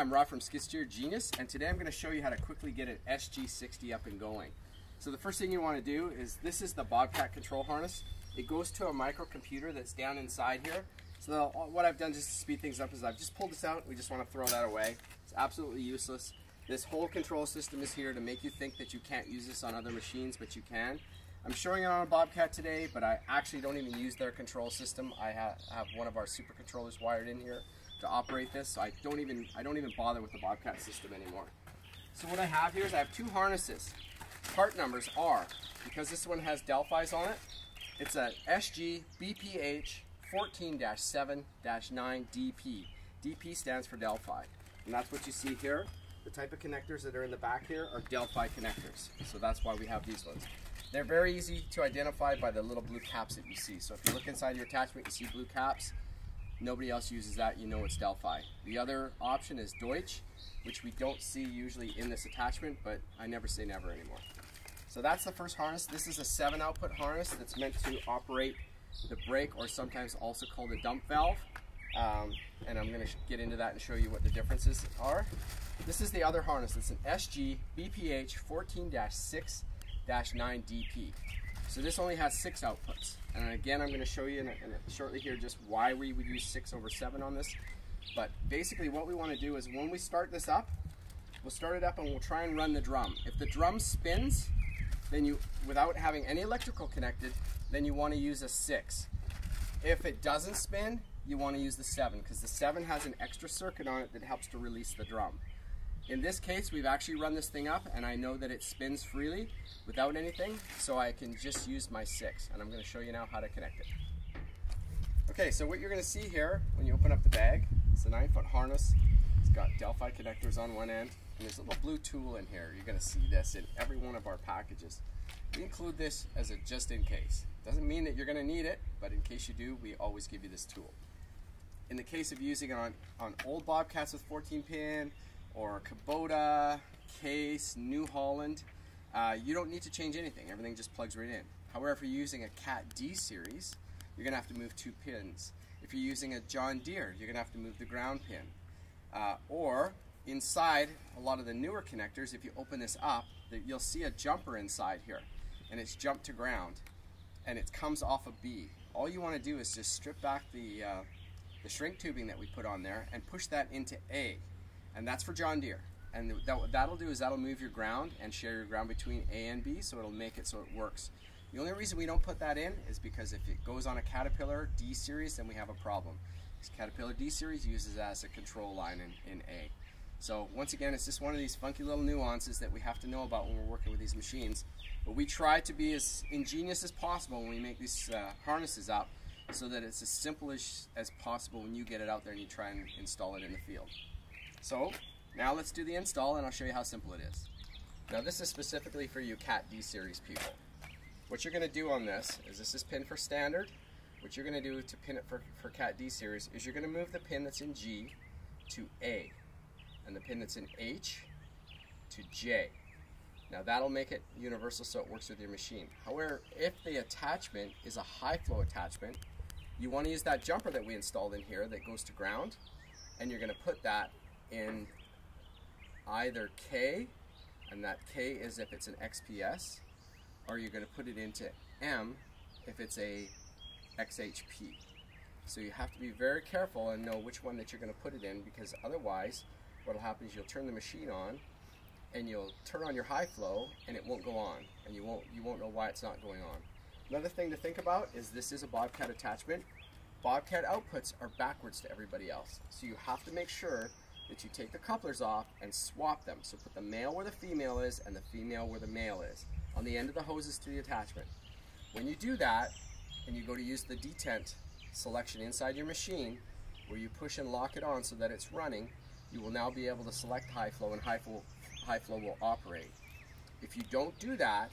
I'm Rob from Skid Steer Genius, and today I'm going to show you how to quickly get an SG60 up and going. So the first thing you want to do is, this is the Bobcat control harness. It goes to a microcomputer that's down inside here. So uh, what I've done just to speed things up is I've just pulled this out. We just want to throw that away. It's absolutely useless. This whole control system is here to make you think that you can't use this on other machines, but you can. I'm showing it on a Bobcat today, but I actually don't even use their control system. I ha have one of our super controllers wired in here to operate this, so I don't even I don't even bother with the Bobcat system anymore. So what I have here is I have two harnesses. Part numbers are, because this one has Delphi's on it, it's a SG BPH 14-7-9DP. DP stands for Delphi. And that's what you see here. The type of connectors that are in the back here are Delphi connectors. So that's why we have these ones. They're very easy to identify by the little blue caps that you see. So if you look inside your attachment, you see blue caps. Nobody else uses that, you know it's Delphi. The other option is Deutsch, which we don't see usually in this attachment, but I never say never anymore. So that's the first harness. This is a seven output harness that's meant to operate the brake or sometimes also called a dump valve. Um, and I'm going to get into that and show you what the differences are. This is the other harness. It's an SG BPH 14-6-9DP. So this only has six outputs. And again, I'm going to show you in a, in a shortly here just why we would use six over seven on this. But basically what we want to do is when we start this up, we'll start it up and we'll try and run the drum. If the drum spins, then you, without having any electrical connected, then you want to use a six. If it doesn't spin, you want to use the seven because the seven has an extra circuit on it that helps to release the drum. In this case, we've actually run this thing up and I know that it spins freely without anything, so I can just use my six. And I'm gonna show you now how to connect it. Okay, so what you're gonna see here when you open up the bag, it's a nine foot harness. It's got Delphi connectors on one end, and there's a little blue tool in here. You're gonna see this in every one of our packages. We include this as a just in case. Doesn't mean that you're gonna need it, but in case you do, we always give you this tool. In the case of using it on, on old Bobcats with 14 pin, or Kubota, Case, New Holland, uh, you don't need to change anything. Everything just plugs right in. However, if you're using a Cat D series, you're going to have to move two pins. If you're using a John Deere, you're going to have to move the ground pin. Uh, or inside a lot of the newer connectors, if you open this up, you'll see a jumper inside here. And it's jumped to ground. And it comes off a B. All you want to do is just strip back the, uh, the shrink tubing that we put on there and push that into A and that's for John Deere. And that, that'll do is that'll move your ground and share your ground between A and B, so it'll make it so it works. The only reason we don't put that in is because if it goes on a Caterpillar D series, then we have a problem. This Caterpillar D series uses as a control line in, in A. So once again, it's just one of these funky little nuances that we have to know about when we're working with these machines. But we try to be as ingenious as possible when we make these uh, harnesses up so that it's as simple as, as possible when you get it out there and you try and install it in the field. So now let's do the install and I'll show you how simple it is. Now this is specifically for you Cat D series people. What you're going to do on this is this is pin for standard. What you're going to do to pin it for, for Cat D series is you're going to move the pin that's in G to A and the pin that's in H to J. Now that'll make it universal so it works with your machine. However, if the attachment is a high flow attachment, you want to use that jumper that we installed in here that goes to ground and you're going to put that in either K, and that K is if it's an XPS, or you're going to put it into M if it's a XHP. So you have to be very careful and know which one that you're going to put it in because otherwise what will happen is you'll turn the machine on and you'll turn on your high flow and it won't go on and you won't you won't know why it's not going on. Another thing to think about is this is a Bobcat attachment. Bobcat outputs are backwards to everybody else. So you have to make sure that you take the couplers off and swap them. So put the male where the female is and the female where the male is on the end of the hoses to the attachment. When you do that and you go to use the detent selection inside your machine where you push and lock it on so that it's running, you will now be able to select high flow and high flow, high flow will operate. If you don't do that,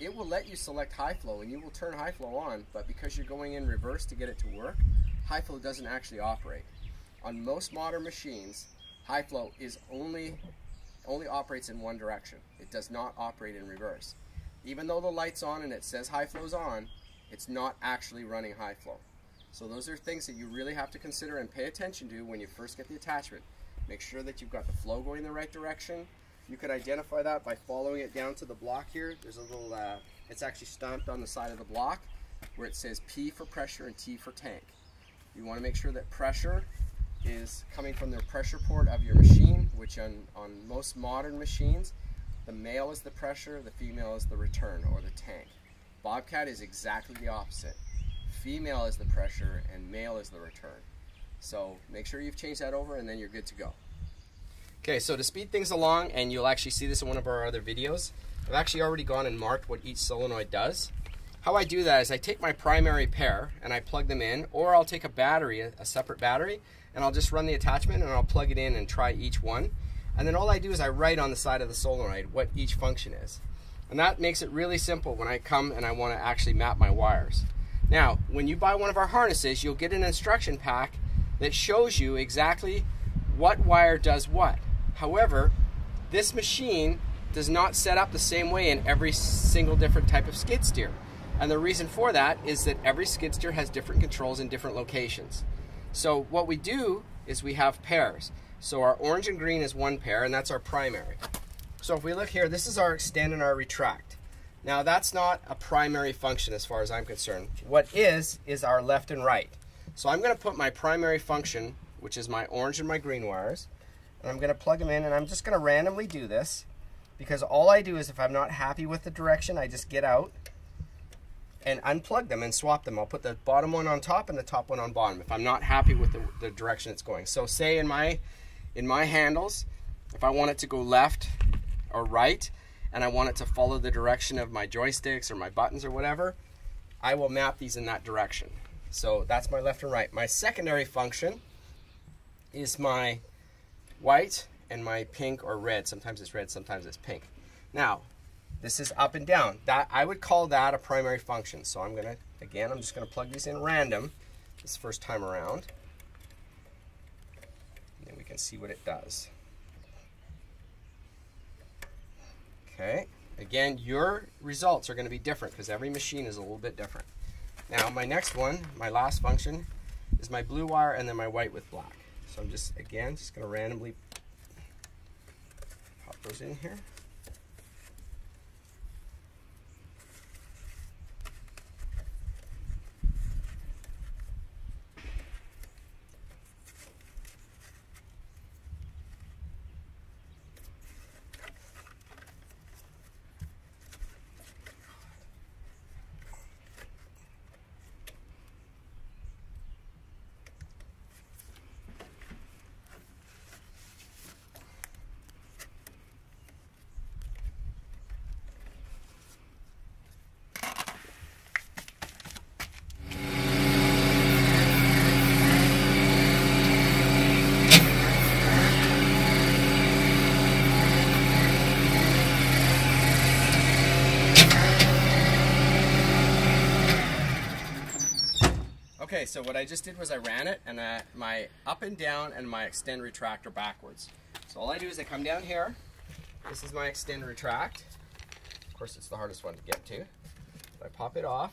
it will let you select high flow and you will turn high flow on, but because you're going in reverse to get it to work, high flow doesn't actually operate. On most modern machines, high flow is only only operates in one direction. It does not operate in reverse. Even though the light's on and it says high flow's on, it's not actually running high flow. So those are things that you really have to consider and pay attention to when you first get the attachment. Make sure that you've got the flow going the right direction. You could identify that by following it down to the block here. There's a little, uh, it's actually stamped on the side of the block where it says P for pressure and T for tank. You want to make sure that pressure is coming from the pressure port of your machine, which on, on most modern machines, the male is the pressure, the female is the return or the tank. Bobcat is exactly the opposite. Female is the pressure and male is the return. So make sure you've changed that over and then you're good to go. Okay, so to speed things along, and you'll actually see this in one of our other videos, I've actually already gone and marked what each solenoid does. How I do that is I take my primary pair and I plug them in, or I'll take a battery, a separate battery, and I'll just run the attachment and I'll plug it in and try each one. And then all I do is I write on the side of the solenoid what each function is. And that makes it really simple when I come and I want to actually map my wires. Now, when you buy one of our harnesses, you'll get an instruction pack that shows you exactly what wire does what. However, this machine does not set up the same way in every single different type of skid steer. And the reason for that is that every skid steer has different controls in different locations. So what we do is we have pairs. So our orange and green is one pair, and that's our primary. So if we look here, this is our extend and our retract. Now that's not a primary function as far as I'm concerned. What is, is our left and right. So I'm gonna put my primary function, which is my orange and my green wires, and I'm gonna plug them in, and I'm just gonna randomly do this, because all I do is if I'm not happy with the direction, I just get out, and unplug them and swap them. I'll put the bottom one on top and the top one on bottom if I'm not happy with the, the direction it's going. So say in my, in my handles, if I want it to go left or right, and I want it to follow the direction of my joysticks or my buttons or whatever, I will map these in that direction. So that's my left and right. My secondary function is my white and my pink or red. Sometimes it's red, sometimes it's pink. Now, this is up and down. That I would call that a primary function. So I'm gonna, again, I'm just gonna plug these in random this first time around. And then we can see what it does. Okay, again, your results are gonna be different because every machine is a little bit different. Now my next one, my last function, is my blue wire and then my white with black. So I'm just, again, just gonna randomly pop those in here. Okay, so what I just did was I ran it and uh, my up and down and my extend retract are backwards. So all I do is I come down here. This is my extend retract. Of course, it's the hardest one to get to. I pop it off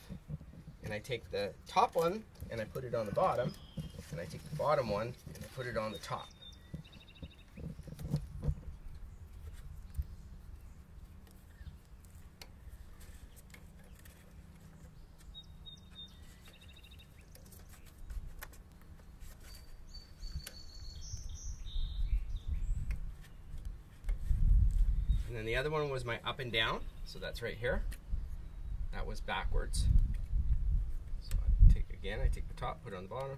and I take the top one and I put it on the bottom and I take the bottom one and I put it on the top. And then the other one was my up and down. So that's right here. That was backwards. So I take again, I take the top, put it on the bottom,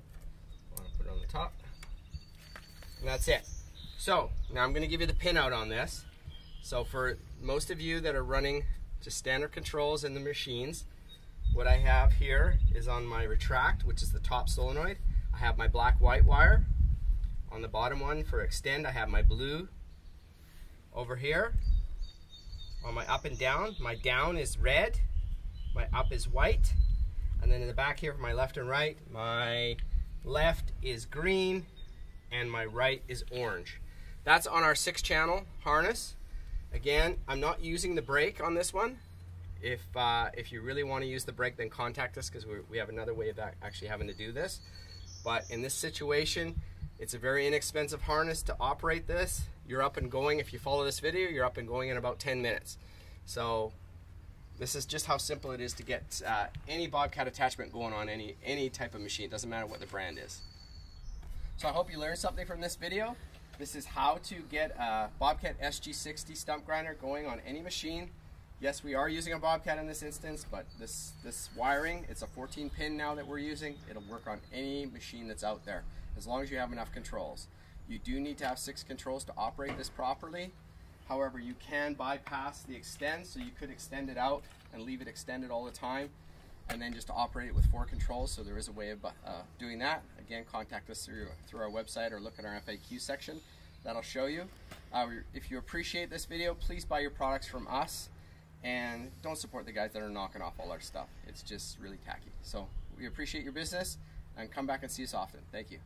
bottom, put it on the top. And that's it. So now I'm gonna give you the pin out on this. So for most of you that are running just standard controls in the machines, what I have here is on my retract, which is the top solenoid. I have my black white wire. On the bottom one for extend, I have my blue over here on my up and down. My down is red, my up is white, and then in the back here for my left and right, my left is green and my right is orange. That's on our six channel harness. Again, I'm not using the brake on this one. If, uh, if you really want to use the brake, then contact us because we have another way of actually having to do this. But in this situation, It's a very inexpensive harness to operate this. You're up and going, if you follow this video, you're up and going in about 10 minutes. So this is just how simple it is to get uh, any Bobcat attachment going on any, any type of machine. It doesn't matter what the brand is. So I hope you learned something from this video. This is how to get a Bobcat SG60 stump grinder going on any machine. Yes, we are using a Bobcat in this instance, but this, this wiring, it's a 14 pin now that we're using. It'll work on any machine that's out there, as long as you have enough controls. You do need to have six controls to operate this properly. However, you can bypass the extend, so you could extend it out and leave it extended all the time, and then just operate it with four controls. So there is a way of uh, doing that. Again, contact us through, through our website or look at our FAQ section. That'll show you. Uh, if you appreciate this video, please buy your products from us and don't support the guys that are knocking off all our stuff. It's just really tacky. So we appreciate your business and come back and see us often. Thank you.